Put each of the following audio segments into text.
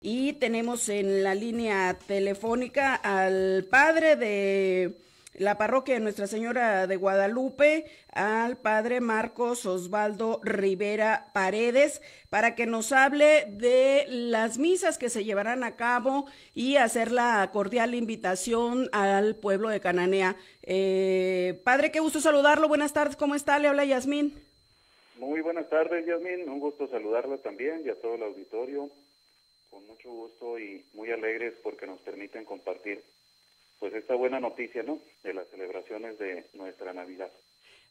Y tenemos en la línea telefónica al padre de la parroquia de Nuestra Señora de Guadalupe, al padre Marcos Osvaldo Rivera Paredes, para que nos hable de las misas que se llevarán a cabo y hacer la cordial invitación al pueblo de Cananea. Eh, padre, qué gusto saludarlo. Buenas tardes, ¿cómo está? Le habla Yasmín. Muy buenas tardes, Yasmín. Un gusto saludarla también y a todo el auditorio con mucho gusto y muy alegres porque nos permiten compartir pues esta buena noticia, ¿no? De las celebraciones de nuestra Navidad.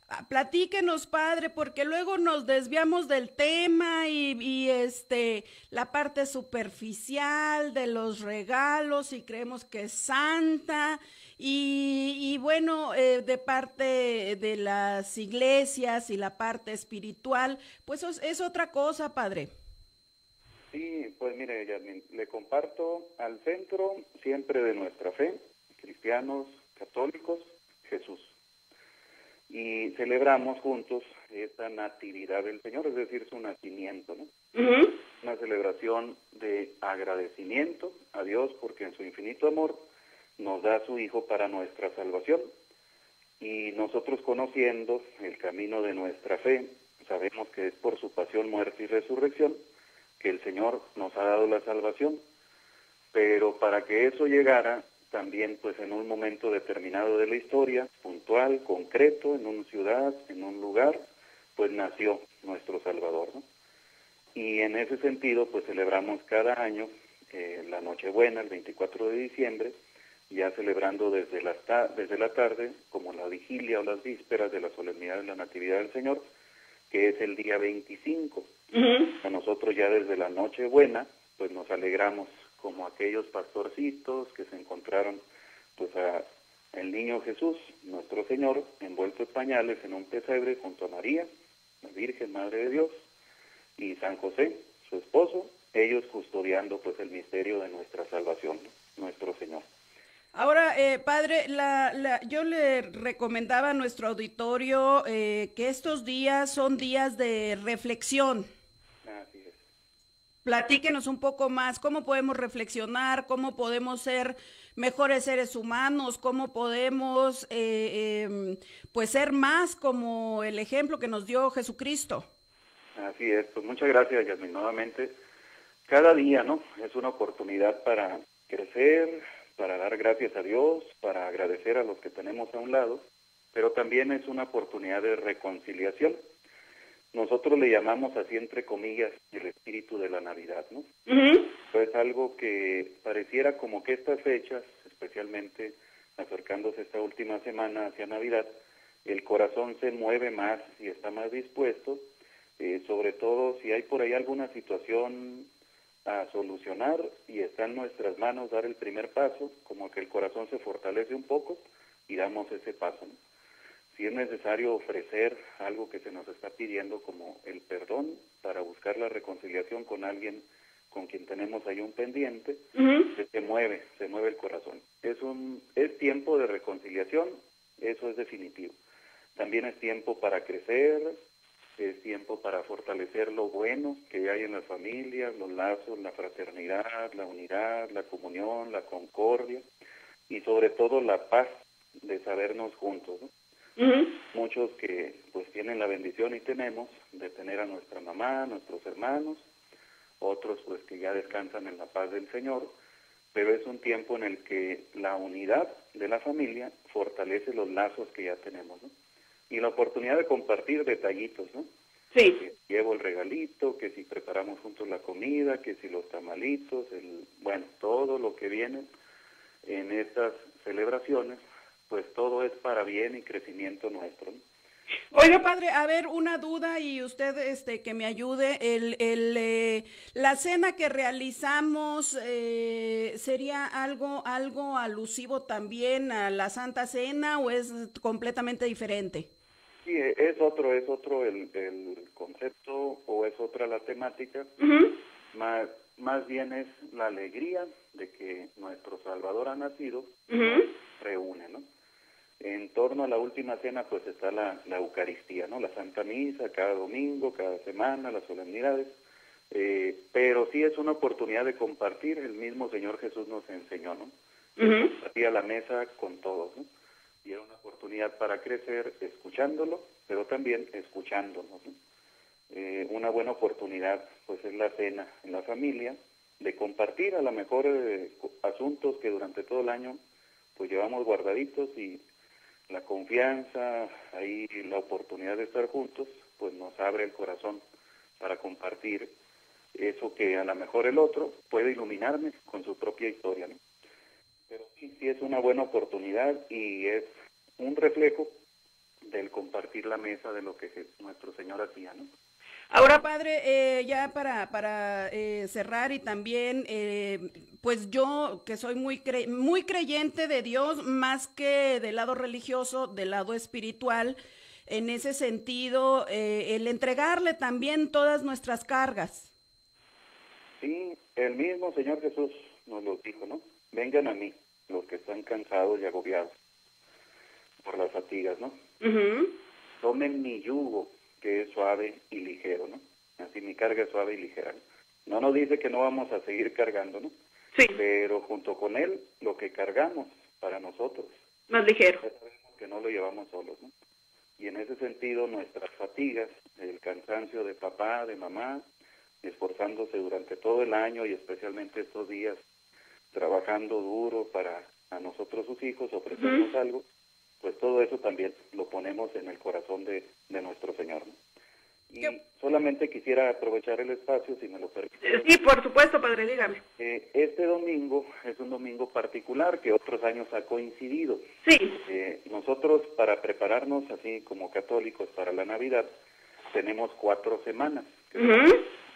Ah, platíquenos, padre, porque luego nos desviamos del tema y, este la parte superficial de los regalos y creemos que es santa y, y bueno eh, de parte de las iglesias y la parte espiritual, pues es, es otra cosa, padre. Sí, pues mire, Yasmin, le comparto al centro siempre de nuestra fe, cristianos, católicos, Jesús. Y celebramos juntos esta natividad del Señor, es decir, su nacimiento, ¿no? Una celebración de agradecimiento a Dios porque en su infinito amor nos da a su Hijo para nuestra salvación. Y nosotros conociendo el camino de nuestra fe, sabemos que es por su pasión, muerte y resurrección, que el Señor nos ha dado la salvación, pero para que eso llegara, también pues en un momento determinado de la historia, puntual, concreto, en una ciudad, en un lugar, pues nació nuestro Salvador. ¿no? Y en ese sentido, pues celebramos cada año eh, la Nochebuena, el 24 de diciembre, ya celebrando desde la, desde la tarde, como la vigilia o las vísperas de la solemnidad de la Natividad del Señor, que es el día 25. A nosotros ya desde la noche buena, pues nos alegramos como aquellos pastorcitos que se encontraron pues a el niño Jesús, nuestro Señor, envuelto en pañales en un pesebre junto a María, la Virgen Madre de Dios, y San José, su esposo, ellos custodiando pues el misterio de nuestra salvación, nuestro Señor. Ahora, eh, padre, la, la, yo le recomendaba a nuestro auditorio eh, que estos días son días de reflexión. Así es. Platíquenos un poco más, cómo podemos reflexionar, cómo podemos ser mejores seres humanos, cómo podemos eh, eh, pues ser más como el ejemplo que nos dio Jesucristo. Así es, pues muchas gracias, Yasmin, nuevamente. Cada día, ¿no? Es una oportunidad para crecer, para dar gracias a Dios, para agradecer a los que tenemos a un lado, pero también es una oportunidad de reconciliación. Nosotros le llamamos así entre comillas el espíritu de la Navidad, ¿no? Uh -huh. Es algo que pareciera como que estas fechas, especialmente acercándose esta última semana hacia Navidad, el corazón se mueve más y está más dispuesto, eh, sobre todo si hay por ahí alguna situación a solucionar y está en nuestras manos dar el primer paso, como que el corazón se fortalece un poco y damos ese paso. ¿no? Si es necesario ofrecer algo que se nos está pidiendo como el perdón para buscar la reconciliación con alguien con quien tenemos ahí un pendiente, uh -huh. se mueve, se mueve el corazón. Es un es tiempo de reconciliación, eso es definitivo. También es tiempo para crecer, es tiempo para fortalecer lo bueno que hay en las familias, los lazos, la fraternidad, la unidad, la comunión, la concordia y sobre todo la paz de sabernos juntos. ¿no? Uh -huh. Muchos que pues tienen la bendición y tenemos de tener a nuestra mamá, nuestros hermanos, otros pues que ya descansan en la paz del Señor, pero es un tiempo en el que la unidad de la familia fortalece los lazos que ya tenemos, ¿no? y la oportunidad de compartir detallitos, ¿no? Sí. Que llevo el regalito, que si preparamos juntos la comida, que si los tamalitos, el, bueno, todo lo que viene en estas celebraciones, pues todo es para bien y crecimiento nuestro. ¿no? Oiga, padre, a ver, una duda y usted este, que me ayude. El, el, eh, la cena que realizamos eh, sería algo, algo alusivo también a la Santa Cena o es completamente diferente? Sí, es otro, es otro el, el concepto o es otra la temática. Uh -huh. más, más bien es la alegría de que nuestro Salvador ha nacido, uh -huh. reúne, ¿no? En torno a la última cena, pues está la, la, Eucaristía, ¿no? La Santa Misa, cada domingo, cada semana, las solemnidades. Eh, pero sí es una oportunidad de compartir, el mismo Señor Jesús nos enseñó, ¿no? Compartía la mesa con todos, ¿no? Y era una oportunidad para crecer escuchándolo, pero también escuchándonos, ¿no? Eh, una buena oportunidad, pues es la cena en la familia, de compartir a lo mejor eh, asuntos que durante todo el año pues llevamos guardaditos y la confianza, ahí la oportunidad de estar juntos, pues nos abre el corazón para compartir eso que a lo mejor el otro puede iluminarme con su propia historia. Sí, sí es una buena oportunidad y es un reflejo del compartir la mesa de lo que nuestro Señor hacía, ¿no? Ahora, padre, eh, ya para, para eh, cerrar y también, eh, pues yo que soy muy, muy creyente de Dios, más que del lado religioso, del lado espiritual, en ese sentido, el entregarle también todas nuestras cargas. Sí, el mismo Señor Jesús nos lo dijo, ¿no? Vengan a mí, los que están cansados y agobiados por las fatigas, ¿no? Tomen mi yugo que es suave y ligero, ¿no? Así mi carga es suave y ligera. No, nos dice que no vamos a seguir cargando, ¿no? Sí. Pero junto con él, lo que cargamos para nosotros. Más ligero. sabemos que no lo llevamos solos, ¿no? Y en ese sentido, nuestras fatigas, el cansancio de papá, de mamá, esforzándose durante todo el año y especialmente estos días, trabajando duro para a nosotros sus hijos, ofrecernos algo, pues todo eso también lo ponemos en el corazón de, nuestro Señor. Y solamente quisiera aprovechar el espacio, si me lo permite. Sí, por supuesto, Padre, dígame. Eh, este domingo es un domingo particular que otros años ha coincidido. Sí. Eh, nosotros, para prepararnos, así como católicos, para la Navidad, tenemos cuatro semanas,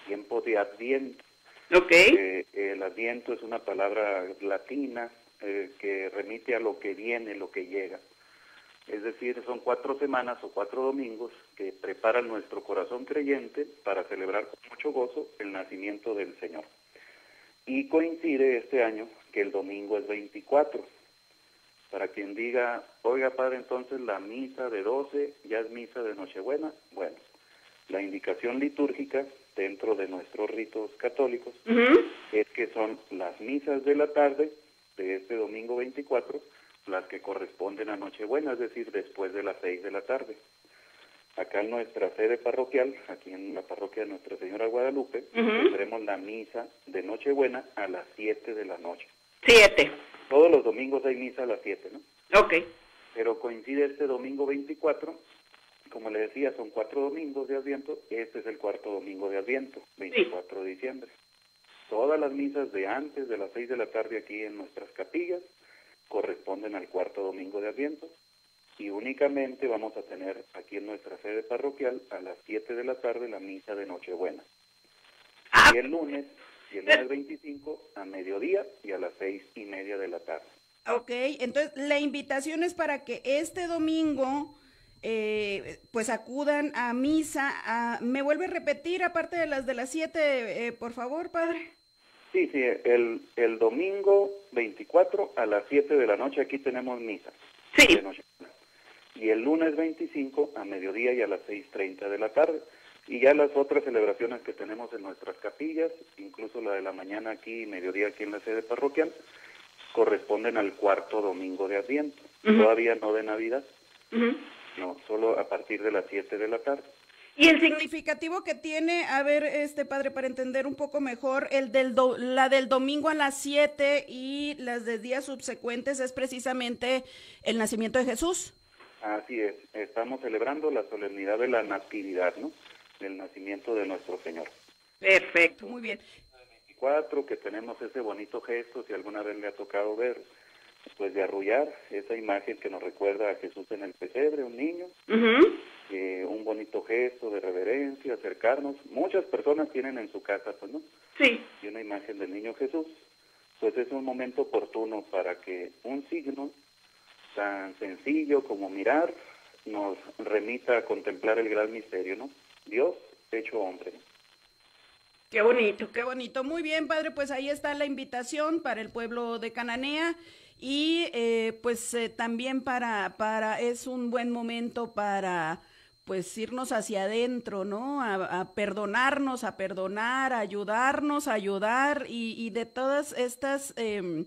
tiempo de Adviento. Ok. el Adviento es una palabra latina que remite a lo que viene, lo que llega. Es decir, son cuatro semanas o cuatro domingos que preparan nuestro corazón creyente para celebrar con mucho gozo el nacimiento del Señor. Y coincide este año que el domingo es 24. Para quien diga, oiga padre, entonces la misa de 12 ya es misa de Nochebuena. Bueno, la indicación litúrgica dentro de nuestros ritos católicos es que son las misas de la tarde de este domingo 24 las que corresponden a Nochebuena, es decir, después de las seis de la tarde. Acá en nuestra sede parroquial, aquí en la parroquia de Nuestra Señora Guadalupe, tendremos la misa de Nochebuena a las siete de la noche. Siete. Todos los domingos hay misa a las siete, ¿no? Ok. Pero coincide este domingo 24, como le decía, son cuatro domingos de Adviento, este es el cuarto domingo de Adviento, 24 de diciembre. Todas las misas de antes de las seis de la tarde aquí en nuestras capillas, corresponden al cuarto domingo de Adviento y únicamente vamos a tener aquí en nuestra sede parroquial a las 7 de la tarde la misa de Nochebuena. Y el lunes, y el lunes 25 a mediodía y a las seis y media de la tarde. Ok, entonces la invitación es para que este domingo eh, pues acudan a misa. ¿Me vuelve a repetir aparte de las de las 7, eh, por favor, padre? Sí, sí, el, el domingo 24 a las 7 de la noche aquí tenemos misa. Sí. Y el lunes 25 a mediodía y a las 6.30 de la tarde. Y ya las otras celebraciones que tenemos en nuestras capillas, incluso la de la mañana aquí y mediodía aquí en la sede parroquial, corresponden al cuarto domingo de Adviento. Todavía no de Navidad, no, solo a partir de las 7 de la tarde. Y el significativo que tiene, a ver, este padre, para entender un poco mejor, el del la del domingo a las 7 y las de días subsecuentes es precisamente el nacimiento de Jesús. Así es, estamos celebrando la solemnidad de la natividad, ¿no? Del nacimiento de nuestro Señor. Perfecto, muy bien. 24, que tenemos ese bonito gesto, si alguna vez le ha tocado ver, pues de arrullar esa imagen que nos recuerda a Jesús en el pesebre, un niño, eh, un bonito gesto de reverencia, acercarnos. Muchas personas tienen en su casa, pues, ¿no? Sí. Y una imagen del niño Jesús. Pues es un momento oportuno para que un signo tan sencillo como mirar nos remita a contemplar el gran misterio, ¿no? Dios hecho hombre. Qué bonito, qué bonito. Muy bien, padre, pues ahí está la invitación para el pueblo de Cananea y eh, pues eh, también para, para, es un buen momento para pues irnos hacia adentro, ¿no? A, perdonarnos, a perdonar, a ayudarnos, a ayudar y, de todas estas, em,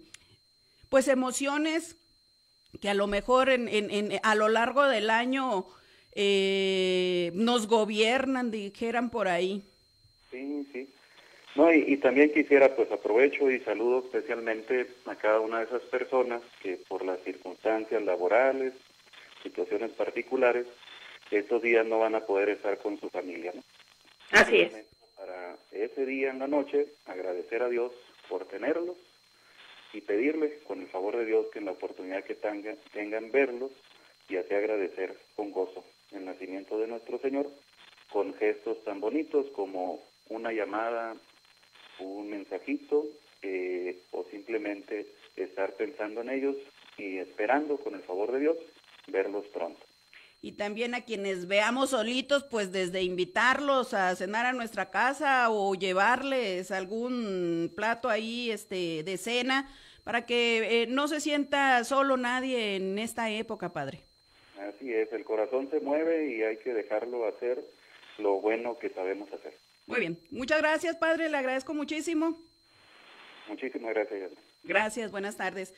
pues emociones que a lo mejor en, en, a lo largo del año eh, nos gobiernan, dijeran por ahí. Sí, sí. No, y, también quisiera, pues aprovecho y saludo especialmente a cada una de esas personas que por las circunstancias laborales, situaciones particulares, estos días no van a poder estar con su familia. ¿no? Así es. Para ese día en la noche, agradecer a Dios por tenerlos y pedirle, con el favor de Dios, que en la oportunidad que tengan, tengan verlos y así agradecer con gozo el nacimiento de nuestro Señor, con gestos tan bonitos como una llamada, un mensajito eh, o simplemente estar pensando en ellos y esperando con el favor de Dios verlos pronto. Y también a quienes veamos solitos, pues desde invitarlos a cenar a nuestra casa o llevarles algún plato ahí este, de cena para que eh, no se sienta solo nadie en esta época, padre. Así es, el corazón se mueve y hay que dejarlo hacer lo bueno que sabemos hacer. Muy bien, muchas gracias, padre, le agradezco muchísimo. Muchísimas gracias. Gracias, buenas tardes.